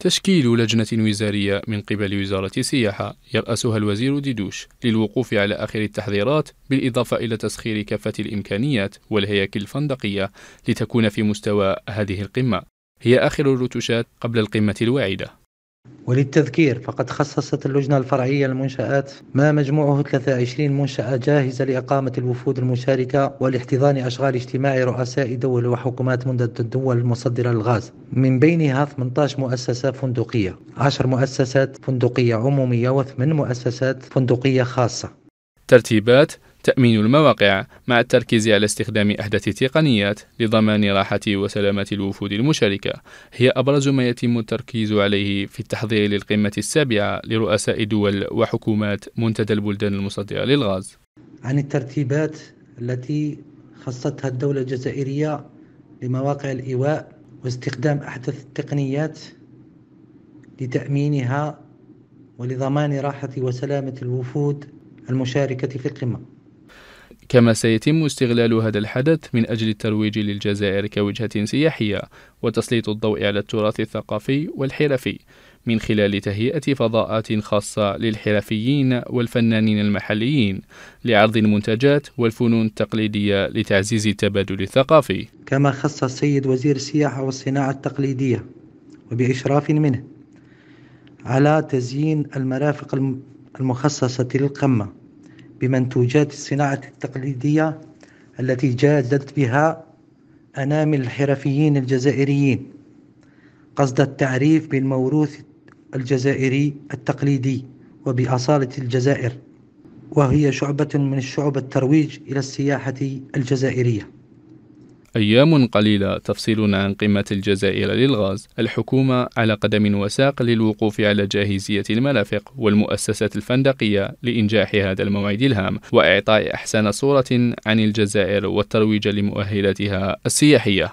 تشكيل لجنة وزارية من قبل وزارة السياحة يرأسها الوزير ديدوش للوقوف على آخر التحضيرات بالإضافة إلى تسخير كافة الإمكانيات والهياكل الفندقية لتكون في مستوى هذه القمة. هي آخر الرتوشات قبل القمة الواعدة. وللتذكير فقد خصصت اللجنة الفرعية للمنشآت ما مجموعه 23 منشأة جاهزة لإقامة الوفود المشاركة ولاحتضان أشغال اجتماع رؤساء دول وحكومات من الدول المصدرة للغاز. من بينها 18 مؤسسة فندقية 10 مؤسسات فندقية عمومية و8 مؤسسات فندقية خاصة. ترتيبات تأمين المواقع مع التركيز على استخدام أحدث التقنيات لضمان راحة وسلامة الوفود المشاركة. هي أبرز ما يتم التركيز عليه في التحضير للقمة السابعة لرؤساء دول وحكومات منتدى البلدان المصدرة للغاز. عن الترتيبات التي خصتها الدولة الجزائرية لمواقع الإيواء واستخدام أحدث التقنيات لتأمينها ولضمان راحة وسلامة الوفود المشاركة في القمة. كما سيتم استغلال هذا الحدث من أجل الترويج للجزائر كوجهة سياحية وتسليط الضوء على التراث الثقافي والحرفي من خلال تهيئة فضاءات خاصة للحرفيين والفنانين المحليين لعرض المنتجات والفنون التقليدية لتعزيز التبادل الثقافي. كما خص السيد وزير السياحة والصناعة التقليدية وبإشراف منه على تزيين المرافق المخصصة للقمة بمنتوجات الصناعة التقليدية التي جادت بها أنامل الحرفيين الجزائريين قصد التعريف بالموروث الجزائري التقليدي وبأصالة الجزائر وهي شعبة من الشعب الترويج إلى السياحة الجزائرية. أيام قليلة تفصلنا عن قمة الجزائر للغاز. الحكومة على قدم وساق للوقوف على جاهزية المرافق والمؤسسات الفندقية لإنجاح هذا الموعد الهام وإعطاء أحسن صورة عن الجزائر والترويج لمؤهلاتها السياحية.